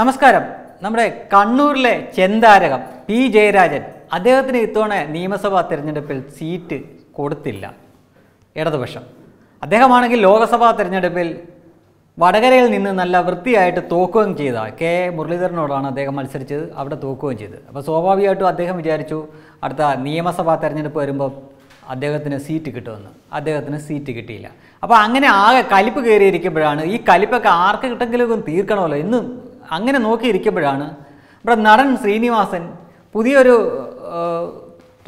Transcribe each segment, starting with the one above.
നമസ്കാരം. നമ്മുടെ കണ്ണൂരിലെ ചെന്താരകം പി ജയരാജൻ അദ്ദേഹത്തിന് ഇത്തവണ നിയമസഭാ തിരഞ്ഞെടുപ്പിൽ സീറ്റ് കൊടുത്തില്ല. ഇടതുപക്ഷം. അദ്ദേഹമാണെങ്കിൽ ലോക്സഭാ തിരഞ്ഞെടുപ്പിൽ വടകരയിൽ നിന്ന് നല്ല വൃത്തിയായിട്ട് തോക്കുകയും ചെയ്ത കെ മുരളീധരനോടാണ് അദ്ദേഹം മത്സരിച്ചത്. അവിടെ തോക്കുകയും ചെയ്തത് അപ്പോൾ സ്വാഭാവികമായിട്ടും അദ്ദേഹം വിചാരിച്ചു അടുത്ത നിയമസഭാ തെരഞ്ഞെടുപ്പ് വരുമ്പോൾ അദ്ദേഹത്തിന് സീറ്റ് കിട്ടുമെന്ന്. അദ്ദേഹത്തിന് സീറ്റ് കിട്ടിയില്ല. അപ്പോൾ അങ്ങനെ ആകെ കലിപ്പ് കയറിയിരിക്കുമ്പോഴാണ് ഈ കലിപ്പൊക്കെ ആർക്ക് കിട്ടെങ്കിലും തീർക്കണമല്ലോ ഇന്ന് അങ്ങനെ നോക്കിയിരിക്കുമ്പോഴാണ് ഇവിടെ നടൻ ശ്രീനിവാസൻ പുതിയൊരു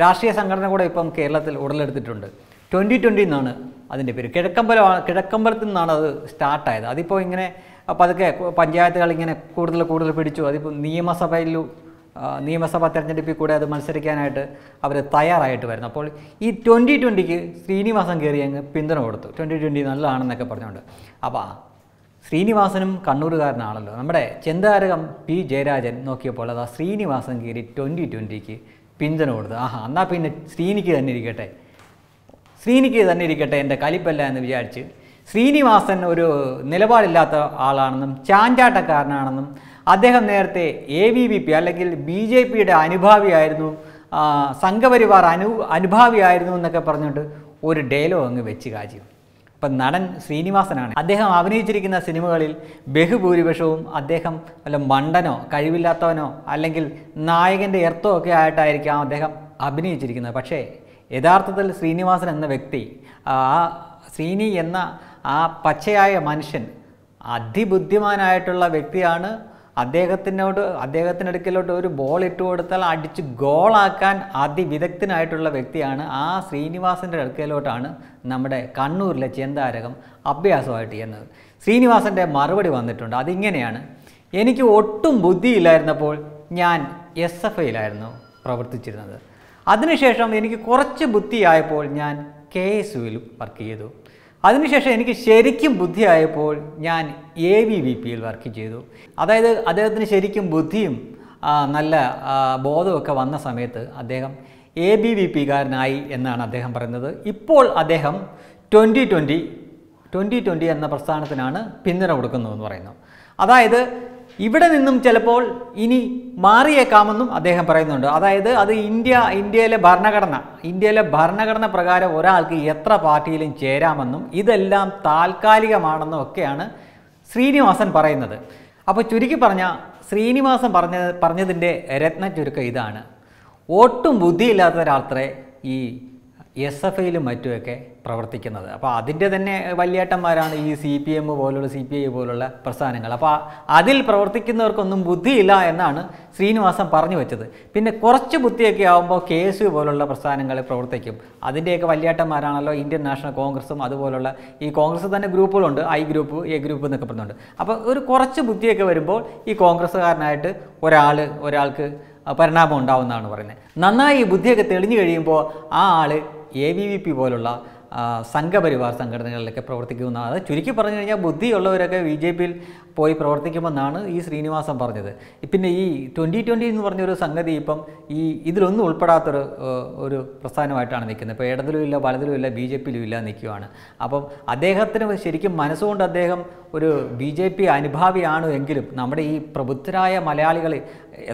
രാഷ്ട്രീയ സംഘടന കൂടെ ഇപ്പം കേരളത്തിൽ ഉടലെടുത്തിട്ടുണ്ട്. ട്വന്റി ട്വന്റി എന്നാണ് അതിന്റെ പേര്. കിഴക്കമ്പലം കിഴക്കമ്പലത്തിൽ നിന്നാണ് അത് സ്റ്റാർട്ടായത്. അതിപ്പോൾ ഇങ്ങനെ പതുക്കെ പഞ്ചായത്തുകൾ ഇങ്ങനെ കൂടുതൽ കൂടുതൽ പിടിച്ചു. അതിപ്പോൾ നിയമസഭയിലും നിയമസഭാ തെരഞ്ഞെടുപ്പിൽ കൂടെ അത് മത്സരിക്കാനായിട്ട് അവർ തയ്യാറായിട്ട് വരുന്നു. അപ്പോൾ ഈ ട്വന്റി ട്വന്റിക്ക് ശ്രീനിവാസം കയറി അങ്ങ് പിന്തുണ കൊടുത്തു. ട്വന്റി ട്വന്റി നല്ലതാണെന്നൊക്കെ പറഞ്ഞുകൊണ്ട്. അപ്പോൾ ശ്രീനിവാസനും കണ്ണൂരുകാരനാണല്ലോ. നമ്മുടെ ചെന്താരകം പി ജയരാജൻ നോക്കിയപ്പോൾ അതാ ശ്രീനിവാസൻ കയറി ട്വന്റി ട്വന്റിക്ക് പിന്തുണ കൊടുത്തു ആഹാ എന്നാൽ പിന്നെ ശ്രീനിക്ക് തന്നെ ഇരിക്കട്ടെ. ശ്രീനിക്ക് തന്നെ ഇരിക്കട്ടെ എന്റെ കലിപ്പല്ല എന്ന് വിചാരിച്ച് ശ്രീനിവാസൻ ഒരു നിലപാടില്ലാത്ത ആളാണെന്നും ചാഞ്ചാട്ടക്കാരനാണെന്നും അദ്ദേഹം നേരത്തെ എ വി വി പി അല്ലെങ്കിൽ ബി ജെ പിയുടെ അനുഭാവിയായിരുന്നു സംഘപരിവാർ അനു അനുഭാവിയായിരുന്നു എന്നൊക്കെ പറഞ്ഞിട്ട് ഒരു ഡയലോഗ് അങ്ങ് വെച്ച് കാച്ചി ഇപ്പം നടൻ ശ്രീനിവാസനാണ്. അദ്ദേഹം അഭിനയിച്ചിരിക്കുന്ന സിനിമകളിൽ ബഹുഭൂരിപക്ഷവും അദ്ദേഹം വല്ല മണ്ടനോ കഴിവില്ലാത്തവനോ അല്ലെങ്കിൽ നായകന്റെ എർത്തോ ഒക്കെ ആയിട്ടായിരിക്കാം അദ്ദേഹം അഭിനയിച്ചിരിക്കുന്നത്. പക്ഷേ യഥാർത്ഥത്തിൽ ശ്രീനിവാസൻ എന്ന വ്യക്തി ആ ശ്രീനി എന്ന ആ പച്ചയായ മനുഷ്യൻ അതിബുദ്ധിമാനായിട്ടുള്ള വ്യക്തിയാണ് അദ്ദേഹത്തിനോട് അദ്ദേഹത്തിന്റെ അടുക്കലോട്ട് ഒരു ബോൾ ഇട്ട് കൊടുത്താൽ അടിച്ച് ഗോളാക്കാൻ അതിവിദഗ്ധനായിട്ടുള്ള വ്യക്തിയാണ് ആ ശ്രീനിവാസന്റെ അടുക്കലോട്ടാണ് നമ്മുടെ കണ്ണൂരിലെ ചെന്താരകം അഭ്യാസമായിട്ട് ചെയ്യുന്നത്. ശ്രീനിവാസന്റെ മറുപടി വന്നിട്ടുണ്ട്. അതിങ്ങനെയാണ്. എനിക്ക് ഒട്ടും ബുദ്ധിയില്ലായിരുന്നപ്പോൾ ഞാൻ എസ് എഫ് ഐയിലായിരുന്നു പ്രവർത്തിച്ചിരുന്നത്. അതിനുശേഷം എനിക്ക് കുറച്ച് ബുദ്ധിയായപ്പോൾ ഞാൻ കെ എസ് യുവിൽ വർക്ക് ചെയ്തു. അതിനുശേഷം എനിക്ക് ശരിക്കും ബുദ്ധിയായപ്പോൾ ഞാൻ എ വി വി പിയിൽ വർക്ക് ചെയ്തു. അതായത് അദ്ദേഹത്തിന് ശരിക്കും ബുദ്ധിയും നല്ല ബോധമൊക്കെ വന്ന സമയത്ത് അദ്ദേഹം എ ബി വി പിക്കാരനായി എന്നാണ് അദ്ദേഹം പറയുന്നത്. ഇപ്പോൾ അദ്ദേഹം ട്വന്റി ട്വന്റി ട്വന്റി ട്വന്റി എന്ന പ്രസ്ഥാനത്തിനാണ് പിന്തുണ കൊടുക്കുന്നതെന്ന് പറയുന്നു. അതായത് ഇവിടെ നിന്നും ചിലപ്പോൾ ഇനി മാറിയേക്കാമെന്നും അദ്ദേഹം പറയുന്നുണ്ട്. അതായത് അത് ഇന്ത്യ ഇന്ത്യയിലെ ഭരണഘടന ഇന്ത്യയിലെ ഭരണഘടന പ്രകാരം ഒരാൾക്ക് എത്ര പാർട്ടിയിലും ചേരാമെന്നും ഇതെല്ലാം താൽക്കാലികമാണെന്നും ഒക്കെയാണ് ശ്രീനിവാസൻ പറയുന്നത്. അപ്പോൾ ചുരുക്കി പറഞ്ഞ ശ്രീനിവാസൻ പറഞ്ഞ പറഞ്ഞതിന്റെ രത്ന ചുരുക്കം ഇതാണ്. ഒട്ടും ബുദ്ധിയില്ലാത്ത ഒരാളത്രേ ഈ എസ് എഫ് ഐയിലും മറ്റുമൊക്കെ പ്രവർത്തിക്കുന്നത്. അപ്പോൾ അതിന്റെ തന്നെ വലിയേട്ടന്മാരാണ് ഈ സി പി എം പോലുള്ള സി പി ഐ പോലുള്ള പ്രസ്ഥാനങ്ങൾ. അപ്പോൾ അതിൽ പ്രവർത്തിക്കുന്നവർക്കൊന്നും ബുദ്ധിയില്ല എന്നാണ് ശ്രീനിവാസൻ പറഞ്ഞു വെച്ചത്. പിന്നെ കുറച്ച് ബുദ്ധിയൊക്കെ ആകുമ്പോൾ കെ എസ് യു പോലുള്ള പ്രസ്ഥാനങ്ങൾ പ്രവർത്തിക്കും. അതിന്റെയൊക്കെ വലിയേട്ടന്മാരാണല്ലോ ഇന്ത്യൻ നാഷണൽ കോൺഗ്രസും അതുപോലുള്ള ഈ കോൺഗ്രസ് തന്നെ ഗ്രൂപ്പുകളുണ്ട്. ഐ ഗ്രൂപ്പ് എ ഗ്രൂപ്പ് എന്നൊക്കെ പറഞ്ഞുണ്ട് അപ്പോൾ ഒരു കുറച്ച് ബുദ്ധിയൊക്കെ വരുമ്പോൾ ഈ കോൺഗ്രസ്സുകാരനായിട്ട് ഒരാൾ ഒരാൾക്ക് പരിണാമം ഉണ്ടാവുമെന്നാണ് പറയുന്നത്. നന്നായി ഈ ബുദ്ധിയൊക്കെ തെളിഞ്ഞു കഴിയുമ്പോൾ ആ ആൾ എ വി വി പി പോലുള്ള സംഘപരിവാർ സംഘടനകളിലൊക്കെ പ്രവർത്തിക്കുന്നതാണ് ചുരുക്കി പറഞ്ഞു കഴിഞ്ഞാൽ ബുദ്ധിയുള്ളവരൊക്കെ ബി ജെ പിയിൽ പോയി പ്രവർത്തിക്കുമെന്നാണ് ഈ ശ്രീനിവാസം പറഞ്ഞത്. പിന്നെ ഈ ട്വന്റി ട്വന്റി എന്ന് പറഞ്ഞൊരു സംഗതി ഇപ്പം ഈ ഇതിലൊന്നും ഉൾപ്പെടാത്തൊരു ഒരു പ്രസ്ഥാനമായിട്ടാണ് നിൽക്കുന്നത്. ഇപ്പോൾ ഇടതിലും ഇല്ല വലതിലും ഇല്ല ബി ജെ പിയിലും ഇല്ല നിൽക്കുവാണ്. അപ്പം അദ്ദേഹത്തിന് ശരിക്കും മനസ്സുകൊണ്ട് അദ്ദേഹം ഒരു ബി ജെ പി അനുഭാവിയാണ് എങ്കിലും നമ്മുടെ ഈ പ്രബുദ്ധരായ മലയാളികൾ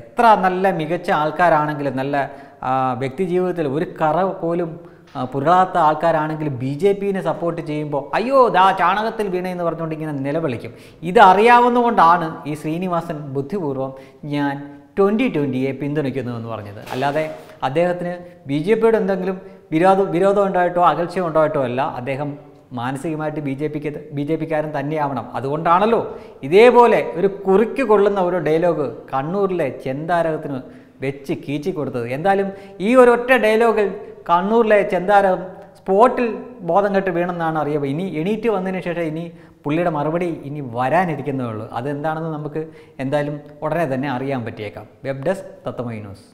എത്ര നല്ല മികച്ച ആൾക്കാരാണെങ്കിലും നല്ല വ്യക്തിജീവിതത്തിൽ വ്യക്തി ജീവിതത്തിൽ ഒരു കറ പോലും പുരളാത്ത ആൾക്കാരാണെങ്കിൽ ബി ജെ പിനെ സപ്പോർട്ട് ചെയ്യുമ്പോൾ അയ്യോ ദാ ചാണകത്തിൽ വീണെന്ന് പറഞ്ഞുകൊണ്ട് ഇങ്ങനെ നിലവിളിക്കും. ഇത് അറിയാവുന്നതുകൊണ്ടാണ് ഈ ശ്രീനിവാസൻ ബുദ്ധിപൂർവം ഞാൻ ട്വന്റി ട്വന്റിയെ പിന്തുണയ്ക്കുന്നു എന്ന് പറഞ്ഞത്. അല്ലാതെ അദ്ദേഹത്തിന് ബി ജെ പിയുടെ എന്തെങ്കിലും വിരോധ വിരോധം ഉണ്ടായിട്ടോ അകൽച്ച ഉണ്ടായിട്ടോ അല്ല. അദ്ദേഹം മാനസികമായിട്ട് ബി ജെ പിക്ക് ബി ജെ പിക്കാരൻ തന്നെയാവണം. അതുകൊണ്ടാണല്ലോ ഇതേപോലെ ഒരു കുറിക്ക് കൊള്ളുന്ന ഒരു ഡയലോഗ് കണ്ണൂരിലെ ചെന്താരകത്തിന് വെച്ച് കീച്ചി കൊടുത്തത് എന്തായാലും ഈ ഒരൊറ്റ ഡയലോഗിൽ കണ്ണൂരിലെ ചെന്താരം സ്പോട്ടിൽ ബോധം കെട്ട് വീണെന്നാണ് അറിയുക ഇനി എണീറ്റ് വന്നതിന് ശേഷം ഇനി പുള്ളിയുടെ മറുപടി ഇനി വരാനിരിക്കുന്നേ ഉള്ളൂ. അതെന്താണെന്ന് നമുക്ക് എന്തായാലും ഉടനെ തന്നെ അറിയാൻ പറ്റിയേക്കാം. വെബ് ഡെസ്ക് തത്തമൈ ന്യൂസ്